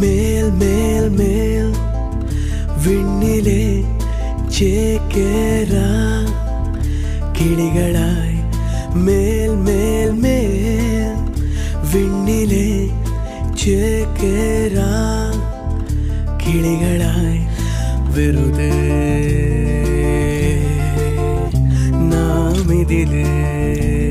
மேல் மேல் மேல் விண்ணிலே சேக்கேரா கிளிகளாய் மேல் மேல் மேல் விண்ணிலே சேக்கேரா கிளிகளாய் நாம் இதிலே